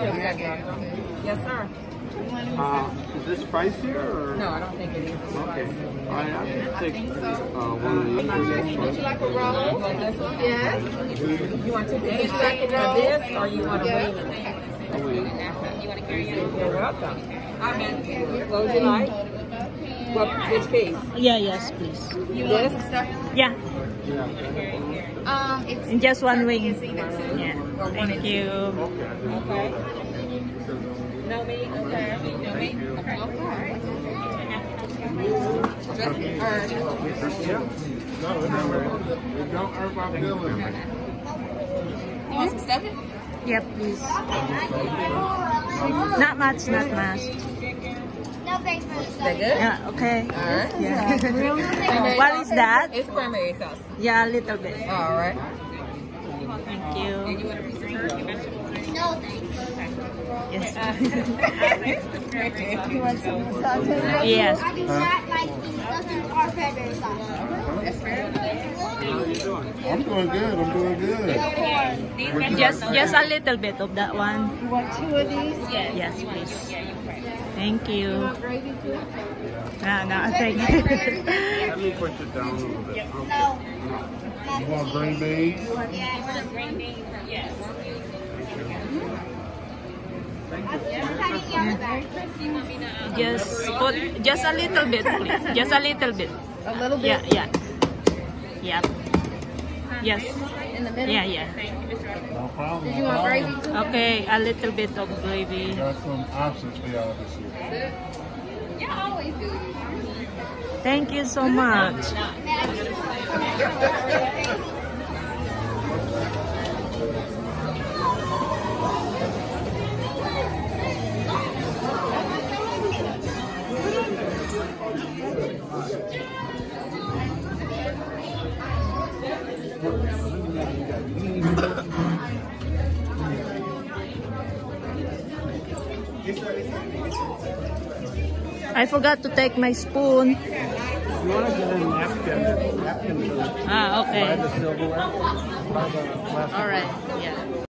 Yes, sir. Uh, is this spicy or? No, I don't think it is. Okay. All right, I'll just take uh, one of these. Would you like a roll? Yes. You want to take a second of this or you want to Yes. wing it? I'll wait. You're welcome. What would you like? What, which piece? Yeah, yes, please. This? Yeah, Um, it's in just one wing. it's either two. Yeah, thank you. Okay. No meat? Okay. No meat? Okay. Just, or, Don't hurt my feelings. you want some stuffing? Yeah, please. Not much, not much. No, thanks for the They good? Yeah, okay. Alright. Yeah. Cranberry What that? It's cranberry sauce. Yeah, a little bit. All right. Thank you. No, thanks. Yes. You want some sauce? Yes. I do not like these stuffing or cranberry sauce. I'm doing good. I'm doing good. Just just a little bit of that one. You want two of these? Yes, please. Thank you. Gravy too? No, no, thank you. Let me push it down a little bit. No. You want green beans? Yes. I'm trying to get back. Just put just a little bit, please. Just a little bit. A little bit. Yeah, yeah. Yeah. Yes. in the middle. Yeah, yeah. No problem. You want gravy too? Okay, a little bit of gravy. Got some options for y'all this year. Y'all always do. Thank you so much. I forgot to take my spoon. You want to get a napkin? Napkin Ah, okay. the silverware? The All right. Yeah.